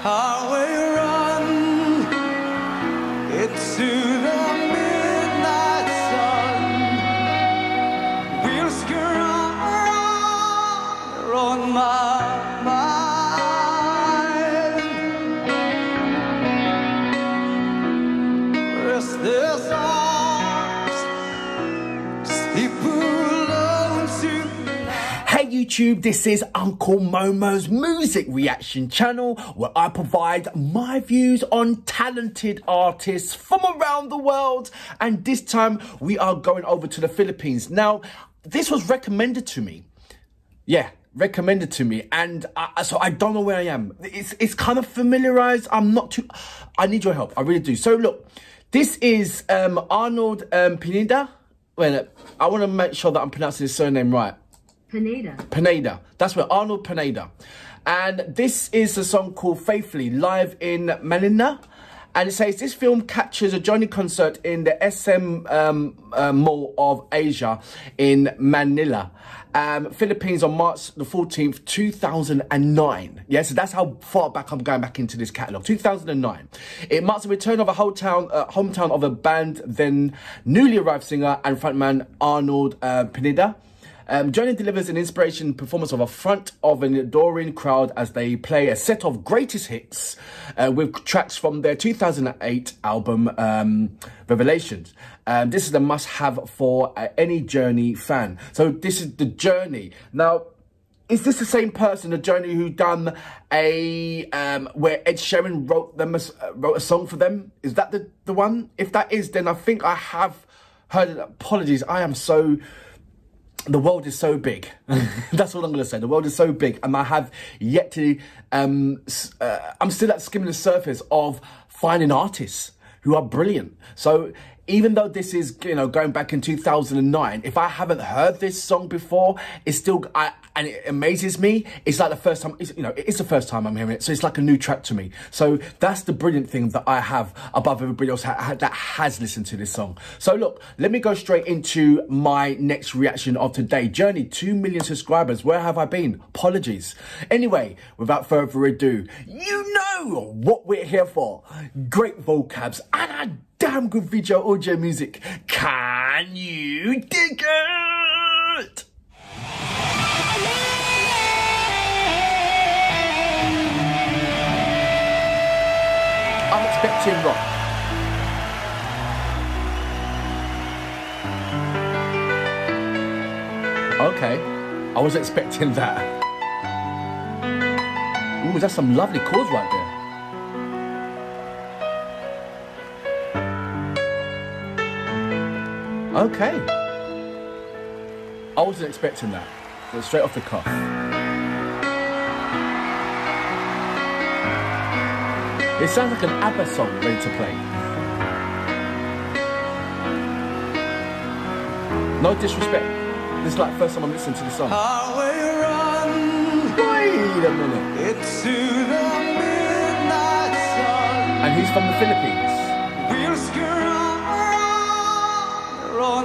highway YouTube, this is Uncle Momo's music reaction channel where I provide my views on talented artists from around the world. And this time we are going over to the Philippines. Now, this was recommended to me. Yeah, recommended to me. And I, so I don't know where I am. It's, it's kind of familiarized. I'm not too, I need your help. I really do. So look, this is um, Arnold um, Pineda. Wait, I want to make sure that I'm pronouncing his surname right. Pineda. Pineda. That's where Arnold Pineda. And this is a song called Faithfully, live in Manila. And it says this film captures a Journey concert in the SM um, uh, Mall of Asia in Manila, um, Philippines on March the 14th, 2009. Yeah, so that's how far back I'm going back into this catalogue. 2009. It marks the return of a hometown, uh, hometown of a band, then newly arrived singer and frontman Arnold uh, Pineda. Um, delivers an inspiration performance of a front of an adoring crowd as they play a set of greatest hits uh, with tracks from their 2008 album um, Revelations. Um, this is a must-have for uh, any Journey fan. So this is the Journey. Now, is this the same person, the Journey, who done a um, where Ed Sheeran wrote them a, uh, wrote a song for them? Is that the the one? If that is, then I think I have heard. Apologies, I am so the world is so big. That's all I'm going to say. The world is so big, and I have yet to. Um, uh, I'm still at skimming the surface of finding artists who are brilliant. So even though this is, you know, going back in 2009, if I haven't heard this song before, it's still, I, and it amazes me. It's like the first time, you know, it's the first time I'm hearing it. So it's like a new track to me. So that's the brilliant thing that I have above everybody else ha- ha- that has listened to this song. So look, let me go straight into my next reaction of today. Journey, 2 million subscribers. Where have I been? Apologies. Anyway, without further ado, you know what we're here for. Great vocabs and a damn good video audio music. Can you dig it? I'm expecting rock. Okay, I was expecting that. Ooh, that's some lovely chords right there. Okay. I wasn't expecting that. So straight off the cuff. It sounds like an ABBA song ready to play. No disrespect. This is like the first time I'm listening to the song. Wait a minute. It's to the midnight sun. And he's from the Philippines.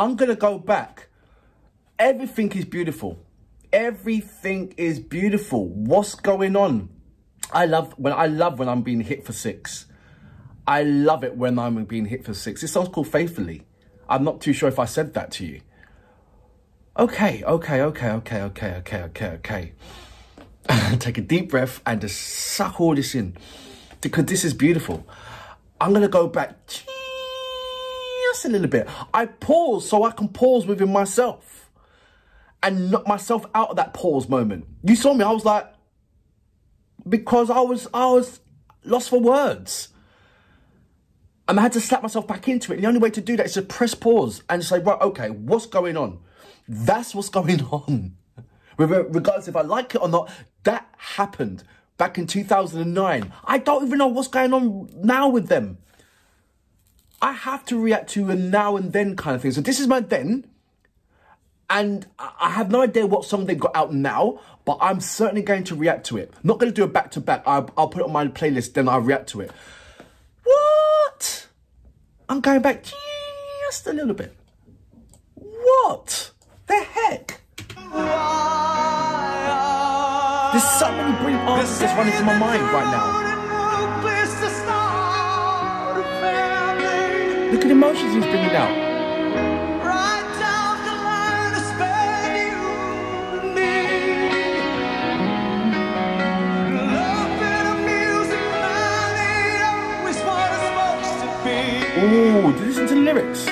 I'm gonna go back. Everything is beautiful. Everything is beautiful. What's going on? I love when I love when I'm being hit for six. I love it when I'm being hit for six. This song's called Faithfully. I'm not too sure if I said that to you. Okay, okay, okay, okay, okay, okay, okay, okay. Take a deep breath and just suck all this in because this is beautiful. I'm gonna go back a little bit. I pause so I can pause within myself and knock myself out of that pause moment. You saw me, I was like, because I was, I was lost for words. And I had to slap myself back into it. And the only way to do that is to press pause and say, right, okay, what's going on? That's what's going on. Regardless if I like it or not, that happened. back in 2009. I don't even know what's going on now with them. I have to react to a now and then kind of thing. So this is my then. And I have no idea what song they got out now, but I'm certainly going to react to it. Not going to do a back to back. I'll, I'll put it on my playlist, then I'll react to it. What? I'm going back just a little bit. What? The heck? There's so many brilliant answers that's running through my mind right now. The emotions he's bringing out. Ooh, listen to the lyrics.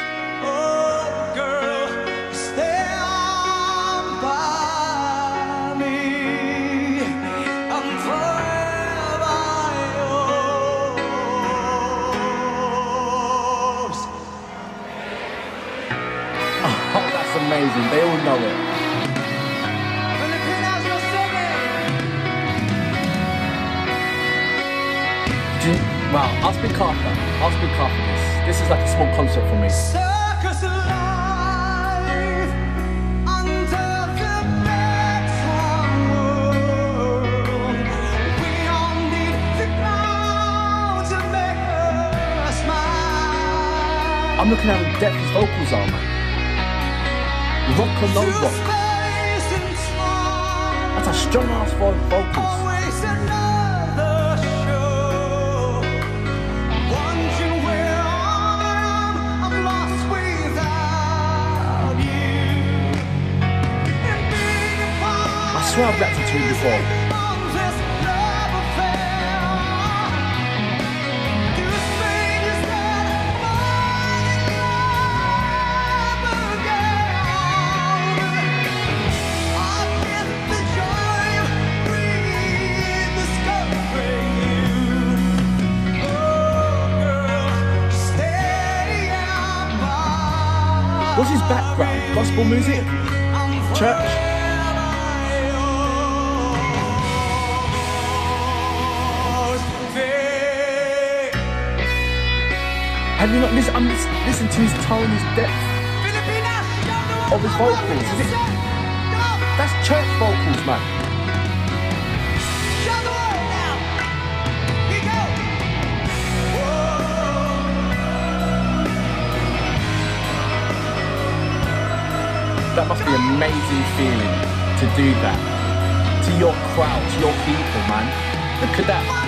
I'm looking at how depth his vocals are, man. Rock or no rock. and That's a strong ass vo- vocals. always another show. Wondering where I am, I'm lost without you. And being apart. I swear I've reacted to him before. What's his background? Gospel music? Church? Have you not listened? I'm lis- listening to his tone, his depth of his vocals. Is it? That's church vocals, man. That must be an amazing feeling to do that to your crowd, to your people, man. Look at that.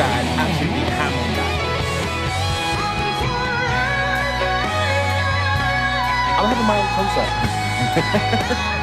Guys absolutely hammered that. I'm having my own concert.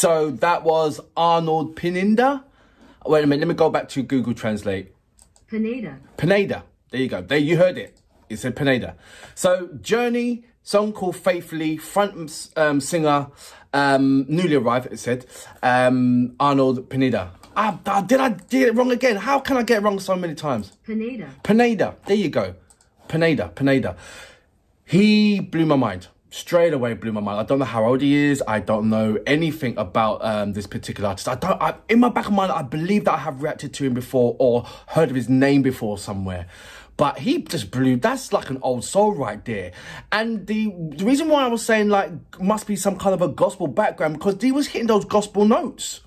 So that was Arnold Pineda. Wait a minute, let me go back to Google Translate. Pineda. Pineda. There you go. There you heard it. It said Pineda. So Journey, song called Faithfully, front um, singer, um, newly arrived, it said, um, Arnold Pineda. Ah, ah, did I get it wrong again? How can I get it wrong so many times? Pineda. Pineda. There you go. Pineda. Pineda. He blew my mind. Straight away blew my mind. I don't know how old he is. I don't know anything about um, this particular artist. I don't. I, in my back of mind, I believe that I have reacted to him before or heard of his name before somewhere. But he just blew. That's like an old soul right there. And the, the reason why I was saying like must be some kind of a gospel background because he was hitting those gospel notes.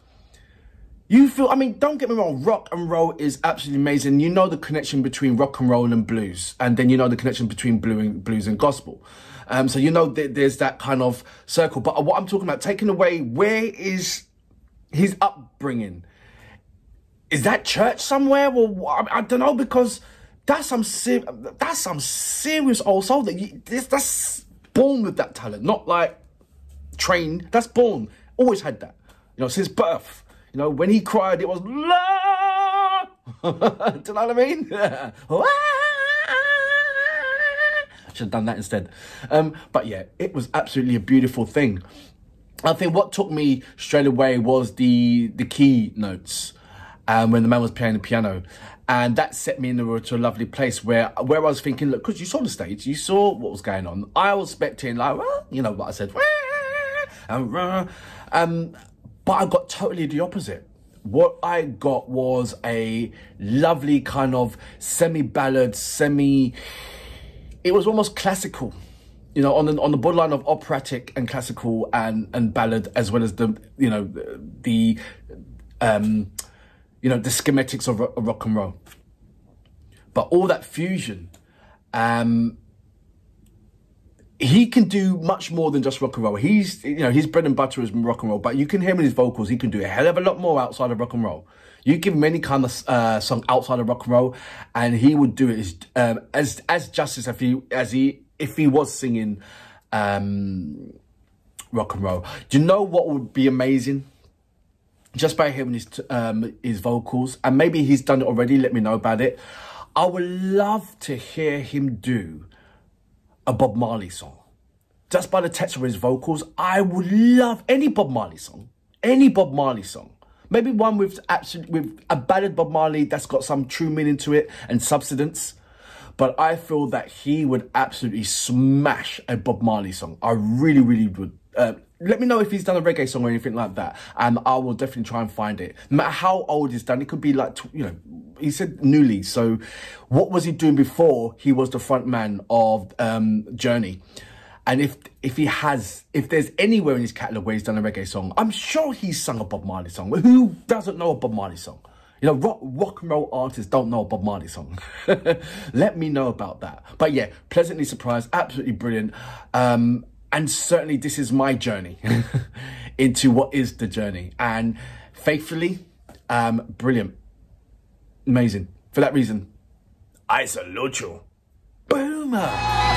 You feel, I mean, don't get me wrong, rock and roll is absolutely amazing. You know the connection between rock and roll and blues, and then you know the connection between blue and, blues and gospel. Um, so you know th there's that kind of circle. But what I'm talking about, taking away, where is his upbringing? Is that church somewhere? Well, I, I don't know because that's some that's some serious old soul that you, that's born with that talent, not like trained. That's born. Always had that. You know, since birth. You know, when he cried, it was la. Do you know what I mean? Should have done that instead. Um, but yeah, it was absolutely a beautiful thing. I think what took me straight away was the the key notes um, when the man was playing the piano. And that set me in the to a lovely place where where I was thinking, look, because you saw the stage, you saw what was going on. I was expecting like, well, you know what I said, um, but I got totally the opposite. What I got was a lovely kind of semi-ballad, semi it was almost classical you know, on the on the borderline of operatic and classical and and ballad, as well as the you know the, um, you know the schematics of, of, rock and roll. But all that fusion, um, he can do much more than just rock and roll. He's you know his bread and butter is rock and roll, but you can hear him in his vocals. He can do a hell of a lot more outside of rock and roll. You give him any kind of uh, song outside of rock and roll, and he would do it as um, as as justice if he as he if he was singing um, rock and roll. Do you know what would be amazing? Just by hearing his um, his vocals, and maybe he's done it already. Let me know about it. I would love to hear him do a Bob Marley song. Just by the texture of his vocals, I would love any Bob Marley song. Any Bob Marley song. Maybe one with absolutely with a ballad Bob Marley that's got some true meaning to it and substance. But I feel that he would absolutely smash a Bob Marley song. I really, really would. Uh, let me know if he's done a reggae song or anything like that, and I will definitely try and find it. No matter how old he's done, it could be like you know, he said newly. So, what was he doing before he was the front man of um, Journey? And if if he has, if there's anywhere in his catalogue where he's done a reggae song, I'm sure he's sung a Bob Marley song. Who doesn't know a Bob Marley song? You know, rock, rock and roll artists don't know a Bob Marley song. Let me know about that. But yeah, pleasantly surprised, absolutely brilliant. Um, and certainly this is my journey into what is the journey. And faithfully, um, brilliant. Amazing. For that reason, I salute you. Boomer.